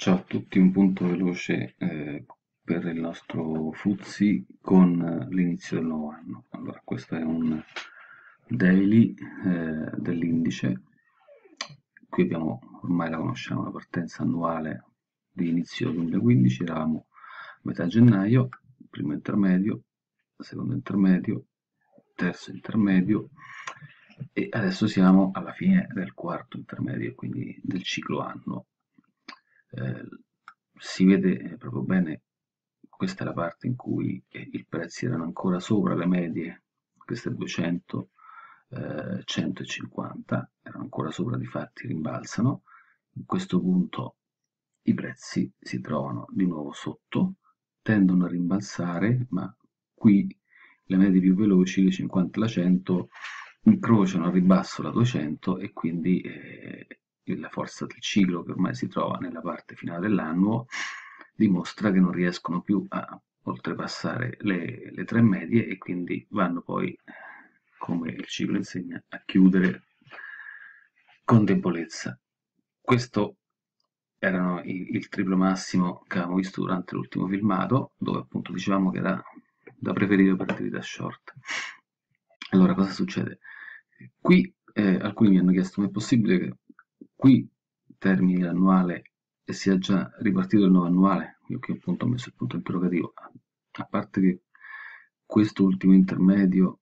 Ciao a tutti, un punto veloce eh, per il nostro Fuzzi con eh, l'inizio del nuovo anno. Allora, questo è un daily eh, dell'indice. Qui abbiamo, ormai la conosciamo, la partenza annuale di inizio 2015, eravamo a metà gennaio, primo intermedio, secondo intermedio, terzo intermedio e adesso siamo alla fine del quarto intermedio, quindi del ciclo anno si vede proprio bene, questa è la parte in cui eh, i prezzi erano ancora sopra le medie, queste 200, eh, 150, erano ancora sopra, di fatti rimbalzano, in questo punto i prezzi si trovano di nuovo sotto, tendono a rimbalzare, ma qui le medie più veloci, le 50 e la 100, incrociano al ribasso la 200 e quindi eh, la forza del ciclo che ormai si trova nella parte finale dell'anno dimostra che non riescono più a oltrepassare le, le tre medie e quindi vanno poi, come il ciclo insegna, a chiudere con debolezza. Questo era il, il triplo massimo che avevamo visto durante l'ultimo filmato, dove appunto dicevamo che era da preferire per attività short. Allora, cosa succede? Qui eh, alcuni mi hanno chiesto, ma è possibile che qui termini l'annuale e sia già ripartito il nuovo annuale, io qui appunto ho messo il punto interrogativo, a parte che questo ultimo intermedio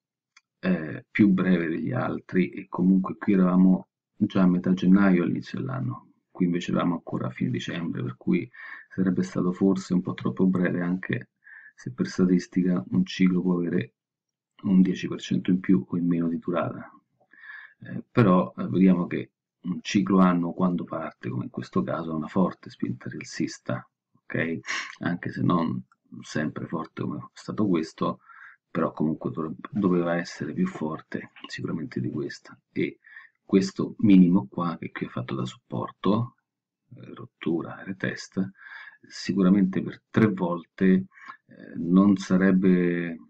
è più breve degli altri e comunque qui eravamo già a metà gennaio all'inizio dell'anno, qui invece eravamo ancora a fine dicembre, per cui sarebbe stato forse un po' troppo breve anche se per statistica un ciclo può avere un 10% in più o in meno di durata. Eh, però eh, vediamo che un ciclo anno quando parte, come in questo caso, ha una forte spinta rialzista, ok? Anche se non sempre forte come è stato questo, però comunque doveva essere più forte sicuramente di questa. E questo minimo qua, che qui è fatto da supporto, eh, rottura, retest, sicuramente per tre volte eh, non sarebbe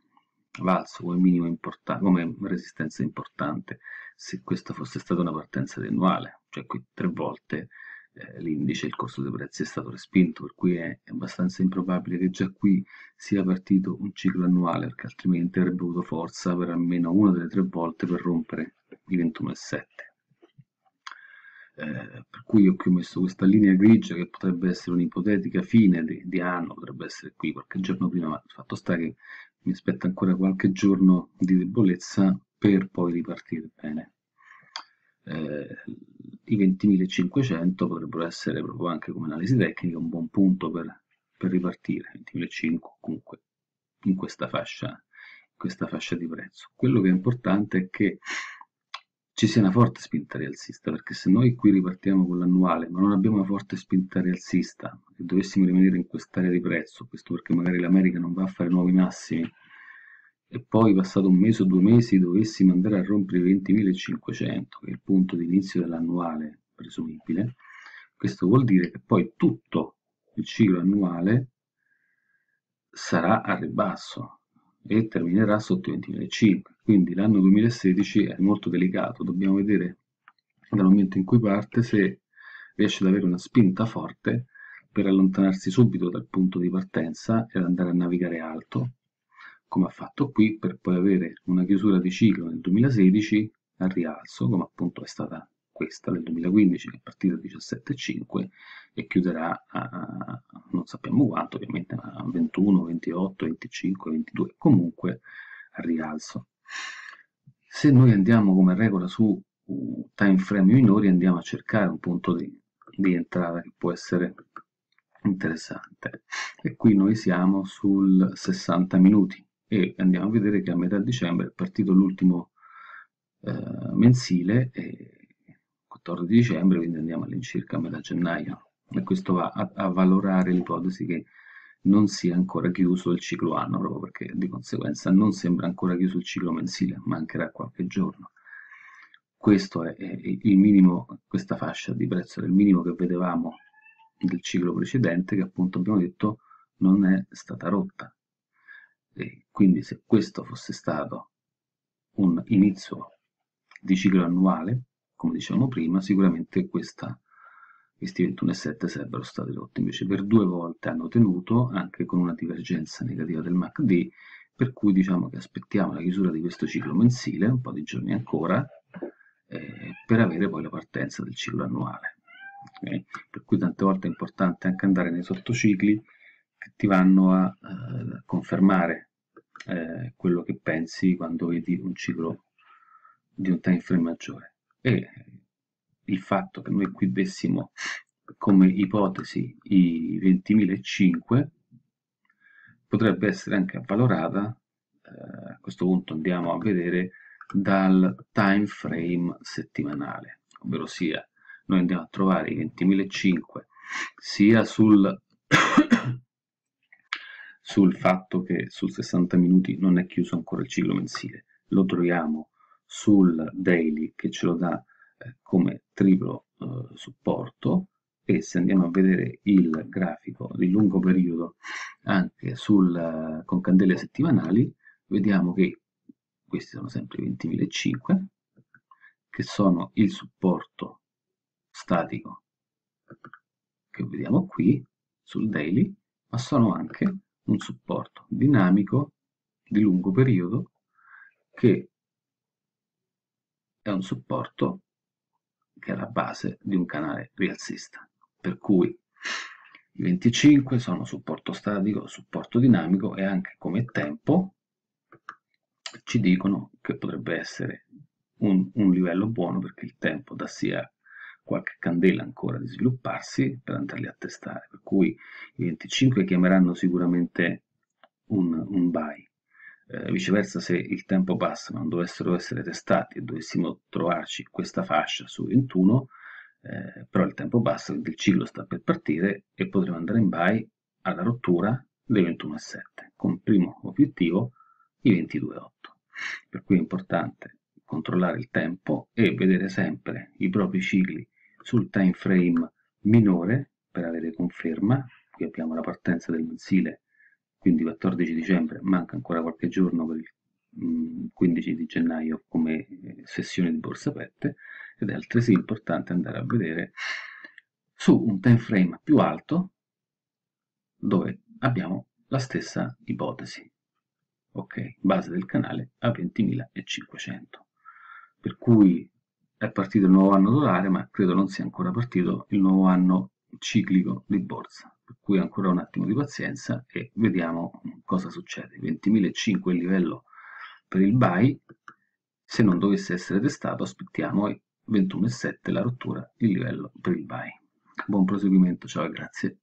valso come minimo come resistenza importante se questa fosse stata una partenza annuale, cioè qui tre volte eh, l'indice, il costo dei prezzi è stato respinto, per cui è, è abbastanza improbabile che già qui sia partito un ciclo annuale, perché altrimenti avrebbe avuto forza per almeno una delle tre volte per rompere i 21,7. Eh, per cui io qui ho messo questa linea grigia che potrebbe essere un'ipotetica fine di, di, anno, potrebbe essere qui qualche giorno prima, ma il fatto sta che mi aspetta ancora qualche giorno di debolezza per poi ripartire bene. Eh, I 20.500 potrebbero essere proprio anche come analisi tecnica un buon punto per, per ripartire, 20.500 comunque in questa, fascia, in questa fascia di prezzo. Quello che è importante è che ci sia una forte spinta rialzista, perché se noi qui ripartiamo con l'annuale, ma non abbiamo una forte spinta rialzista e dovessimo rimanere in quest'area di prezzo, questo perché magari l'America non va a fare nuovi massimi, e poi passato un mese o due mesi dovessimo andare a rompere i 20.500, che è il punto di inizio dell'annuale presumibile, questo vuol dire che poi tutto il ciclo annuale sarà a ribasso e terminerà sotto i 20.500. Quindi l'anno 2016 è molto delicato, dobbiamo vedere dal momento in cui parte se riesce ad avere una spinta forte per allontanarsi subito dal punto di partenza e andare a navigare alto come ha fatto qui, per poi avere una chiusura di ciclo nel 2016 al rialzo, come appunto è stata questa del 2015 che è partita a 17,5 e chiuderà a, non sappiamo quanto, ovviamente a 21, 28, 25, 22, comunque al rialzo. Se noi andiamo come regola su time frame minori andiamo a cercare un punto di, di entrata che può essere interessante. E qui noi siamo sul 60 minuti e andiamo a vedere che a metà dicembre è partito l'ultimo eh, mensile e 14 dicembre quindi andiamo all'incirca a metà gennaio e questo va a, a valorare l'ipotesi che non sia ancora chiuso il ciclo anno proprio perché di conseguenza non sembra ancora chiuso il ciclo mensile mancherà qualche giorno. Questo è, è il minimo questa fascia di prezzo del minimo che vedevamo del ciclo precedente che appunto abbiamo detto non è stata rotta. E quindi se questo fosse stato un inizio di ciclo annuale, come dicevamo prima, sicuramente questa questi 21,7 sarebbero stati rotti, invece per due volte hanno tenuto, anche con una divergenza negativa del MACD, per cui diciamo che aspettiamo la chiusura di questo ciclo mensile, un po' di giorni ancora, eh, per avere poi la partenza del ciclo annuale. Okay? Per cui tante volte è importante anche andare nei sottocicli che ti vanno a eh, confermare eh, quello che pensi quando vedi un ciclo di un time frame maggiore. E il fatto che noi qui dessimo come ipotesi i 20.005 potrebbe essere anche avvalorata, eh, a questo punto andiamo a vedere dal time frame settimanale, ovvero sia noi andiamo a trovare i 20.005 sia sul, sul fatto che sul 60 minuti non è chiuso ancora il ciclo mensile, lo troviamo sul daily che ce lo dà come triplo eh, supporto e se andiamo a vedere il grafico di lungo periodo anche sul, eh, con candele settimanali vediamo che questi sono sempre 20.005 che sono il supporto statico che vediamo qui sul daily ma sono anche un supporto dinamico di lungo periodo che è un supporto che è la base di un canale rialzista. Per cui i 25 sono supporto statico, supporto dinamico e anche come tempo ci dicono che potrebbe essere un, un livello buono perché il tempo dà sia qualche candela ancora di svilupparsi per andarli a testare. Per cui i 25 chiameranno sicuramente un, un buy eh, viceversa, se il tempo passa non dovessero essere testati e dovessimo trovarci questa fascia su 21, eh, però il tempo passa, il ciclo sta per partire e potremo andare in buy alla rottura dei 21,7, con primo obiettivo i 22,8. Per cui è importante controllare il tempo e vedere sempre i propri cicli sul time frame minore per avere conferma. Qui abbiamo la partenza del mensile quindi 14 dicembre, manca ancora qualche giorno per il 15 mm, di gennaio come eh, sessione di borsa aperte ed è altresì importante andare a vedere su un time frame più alto dove abbiamo la stessa ipotesi. Ok base del canale a 20.500 per cui è partito il nuovo anno dolare ma credo non sia ancora partito il nuovo anno ciclico di borsa per cui ancora un attimo di pazienza e vediamo cosa succede. 20.005 il livello per il buy. Se non dovesse essere testato aspettiamo 21.7 la rottura il livello per il buy. Buon proseguimento ciao e grazie